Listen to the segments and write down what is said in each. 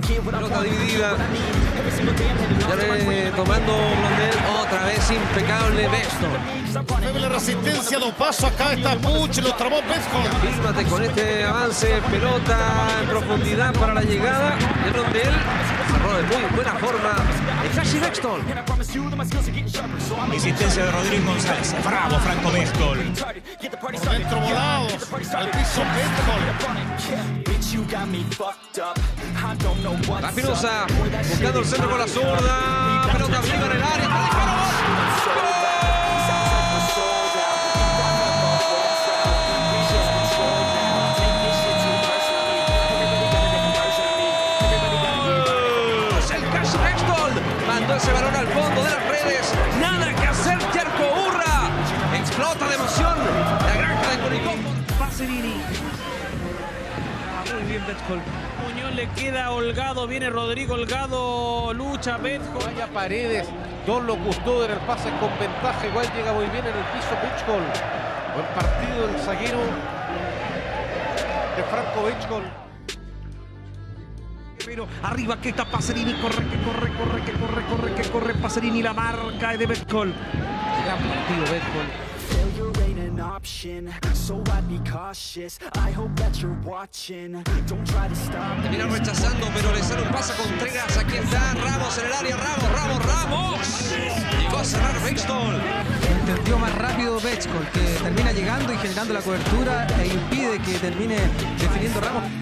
Pelota dividida. Ya tomando Blondel. Otra vez impecable. Mueve la resistencia, dos pasos. Acá está Puch, lo trabó Bexton. Fíjate con este avance. Pelota en profundidad para la llegada de Blondel. De muy buena forma. El Cashi Bexton. Insistencia de Rodríguez González. Bravo, Franco Bexton. Por dentro volado. Al piso Bexton. Rapinusa buscando el centro con la zurda. Pelota arriba en el área. Está mandó ese balón al fondo de las redes. Nada que hacer, Jerko Urra. Explota de emoción la granja de Curicó. Pacerini. Muy bien Betcol. Muñoz le queda holgado, viene Rodrigo Holgado, lucha Betcol. Vaya Paredes, dos lo custodios en el pase con ventaja, igual llega muy bien en el piso Bechkol. Buen partido del zaguero de Franco Bechkol. Pero arriba que está Pacerini, corre, que corre, corre, que corre, corre, que corre Pacerini, la marca de Betcol. Gran partido Betcol. Failure ain't an option, so I'd be cautious. I hope that you're watching. Don't try to stop me. Termina rechazando, pero le sale un pase con Contreras. Aquí está Ramos en el área. Ramos, Ramos, Ramos. Llegó a cerrar Bexton. entendió más rápido Betchkol, que termina llegando y generando la cobertura e impide que termine definiendo Ramos.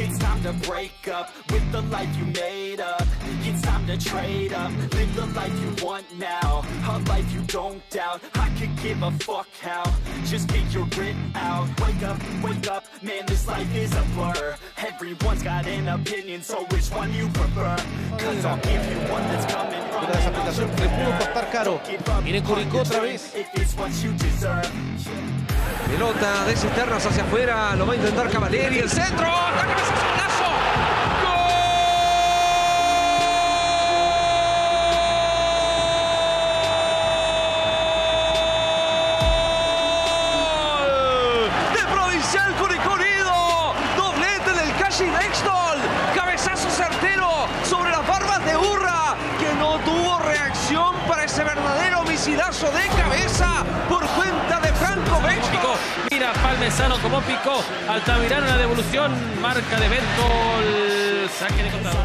It's time to break up with the life you made up. It's time to trade up. Live the life you want now. A life you don't doubt. I could give a fuck how. Just get your grit out. Wake up, wake up. Man, this life is a blur. Everyone's got an opinion, so which one you prefer? Cause I'll give you one that's desaplicación que le pudo costar caro. Viene Curicó otra vez. Pelota de cisternas hacia afuera, lo va a intentar Cavalieri, el centro, ¡La misilazo de cabeza por cuenta de Franco Bextol. Mira Palmesano como picó. Altamirano en la devolución. Marca de Betcol. Saque de contado.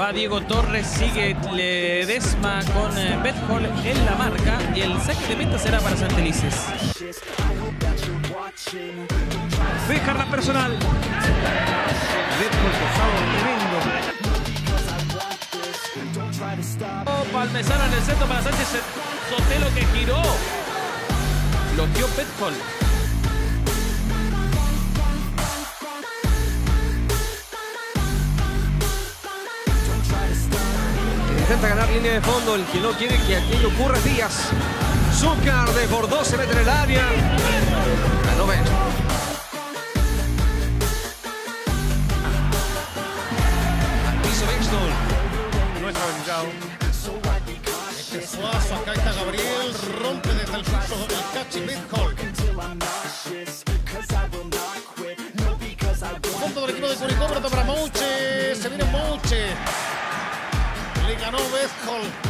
Va Diego Torres. Sigue Ledesma con eh, Betcol en la marca. Y el saque de meta será para Santelices. Deja la personal. Betcol pasado tremendo. Oh, Palmesano en el centro para Sánchez Sotelo que giró. Bloqueó Betcol. Intenta ganar línea de fondo, el que no quiere que aquello ocurra es Díaz. Zúcar desbordó, se mete en el área. Ganó Bextol. Al piso Bextol. No es habilitado. Este Suazo, acá está Gabriel, rompe desde el piso el Cachi Bexton. Fondo del equipo de Curicó, para Mouche, se viene Mouche. Le ganó Bexton.